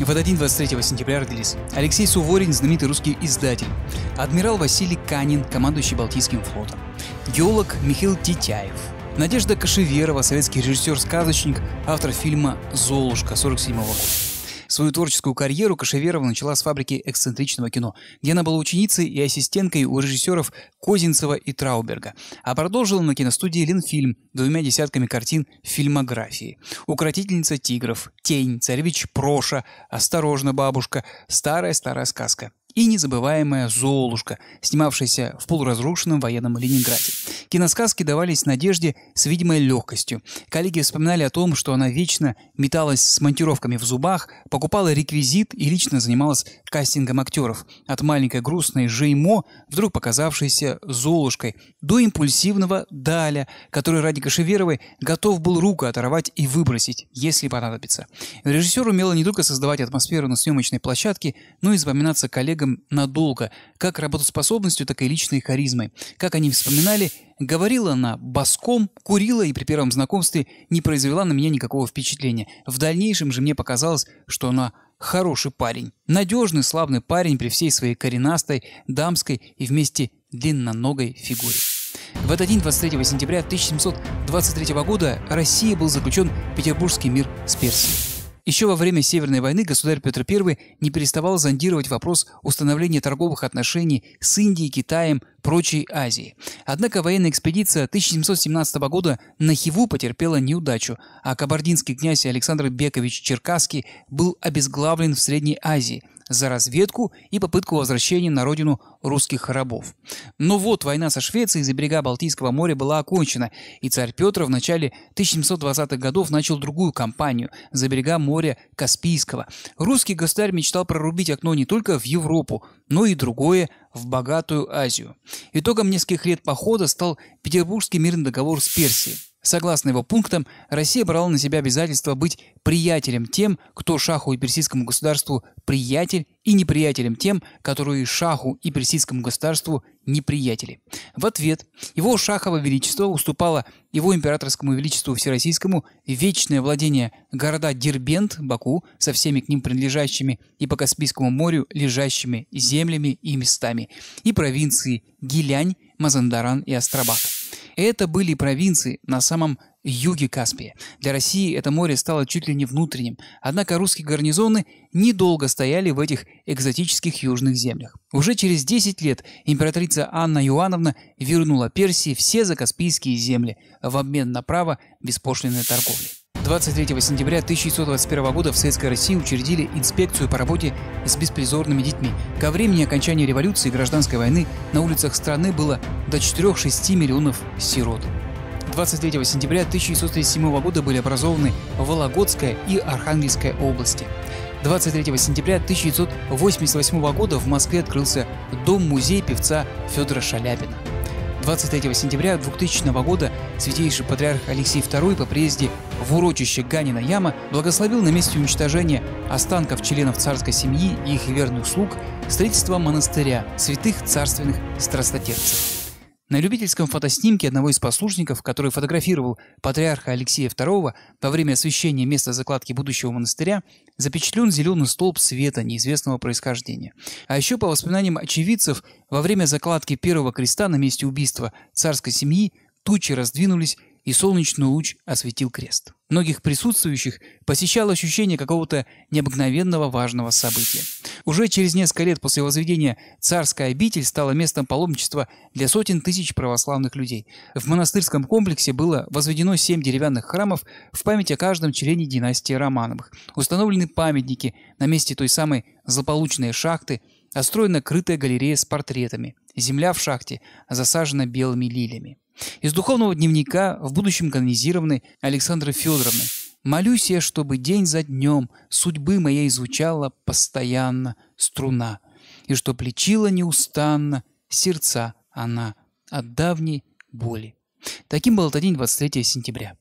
В этот день, 23 сентября, родились Алексей Суворин, знаменитый русский издатель, адмирал Василий Канин, командующий Балтийским флотом, геолог Михаил Титяев, Надежда Кашеверова, советский режиссер-сказочник, автор фильма «Золушка» 47 года. Свою творческую карьеру Кашеверова начала с фабрики эксцентричного кино, где она была ученицей и ассистенткой у режиссеров Козинцева и Трауберга, а продолжила на киностудии «Ленфильм» двумя десятками картин фильмографии. «Укротительница тигров», «Тень», «Царевич Проша», «Осторожно, бабушка», «Старая-старая сказка» и незабываемая «Золушка», снимавшаяся в полуразрушенном военном Ленинграде. Киносказки давались Надежде с видимой легкостью. Коллеги вспоминали о том, что она вечно металась с монтировками в зубах, покупала реквизит и лично занималась кастингом актеров. От маленькой грустной Жеймо, вдруг показавшейся Золушкой, до импульсивного Даля, который ради Кашеверовой готов был руку оторвать и выбросить, если понадобится. Режиссер умела не только создавать атмосферу на съемочной площадке, но и запоминаться коллегам коллегам надолго, как работоспособностью, так и личной харизмой. Как они вспоминали, говорила она боском, курила и при первом знакомстве не произвела на меня никакого впечатления. В дальнейшем же мне показалось, что она хороший парень. Надежный, славный парень при всей своей коренастой, дамской и вместе длинноногой фигуре. В этот день, 23 сентября 1723 года, Россия был заключен Петербургский мир с Персией. Еще во время Северной войны государь Петр I не переставал зондировать вопрос установления торговых отношений с Индией, Китаем, прочей Азией. Однако военная экспедиция 1717 года на Хиву потерпела неудачу, а кабардинский князь Александр Бекович Черкасский был обезглавлен в Средней Азии – за разведку и попытку возвращения на родину русских рабов. Но вот война со Швецией за берега Балтийского моря была окончена, и царь Петр в начале 1720-х годов начал другую кампанию за берега моря Каспийского. Русский государь мечтал прорубить окно не только в Европу, но и другое в богатую Азию. Итогом нескольких лет похода стал Петербургский мирный договор с Персией. Согласно его пунктам, Россия брала на себя обязательство быть приятелем тем, кто шаху и персидскому государству приятель, и неприятелем тем, которые шаху и персидскому государству неприятели. В ответ его шахово величество уступало его императорскому величеству всероссийскому вечное владение города Дербент, Баку, со всеми к ним принадлежащими и по Каспийскому морю лежащими землями и местами, и провинции Гилянь, Мазандаран и Астрабад. Это были провинции на самом юге Каспия. Для России это море стало чуть ли не внутренним, однако русские гарнизоны недолго стояли в этих экзотических южных землях. Уже через 10 лет императрица Анна Иоанновна вернула Персии все закаспийские земли в обмен на право беспошлинной торговли. 23 сентября 1921 года в Советской России учредили инспекцию по работе с беспризорными детьми. Ко времени окончания революции и гражданской войны на улицах страны было до 4-6 миллионов сирот. 23 сентября 1937 года были образованы Вологодская и Архангельская области. 23 сентября 1988 года в Москве открылся Дом-музей певца Федора Шаляпина. 23 сентября 2000 года святейший патриарх Алексей II по приезде в урочище Ганина Яма благословил на месте уничтожения останков членов царской семьи и их верных слуг строительство монастыря святых царственных страстотерпцев. На любительском фотоснимке одного из послушников, который фотографировал патриарха Алексея II во время освящения места закладки будущего монастыря, запечатлен зеленый столб света неизвестного происхождения. А еще, по воспоминаниям очевидцев, во время закладки первого креста на месте убийства царской семьи тучи раздвинулись и солнечный луч осветил крест. Многих присутствующих посещало ощущение какого-то необыкновенного важного события. Уже через несколько лет после возведения царская обитель стала местом паломничества для сотен тысяч православных людей. В монастырском комплексе было возведено семь деревянных храмов в память о каждом члене династии Романовых. Установлены памятники на месте той самой злополучной шахты, отстроена крытая галерея с портретами. Земля в шахте засажена белыми лилиями. Из духовного дневника, в будущем канонизированной Александры Федоровны. «Молюсь я, чтобы день за днем судьбы моей звучала постоянно струна, и что лечила неустанно сердца она от давней боли». Таким был этот день 23 сентября.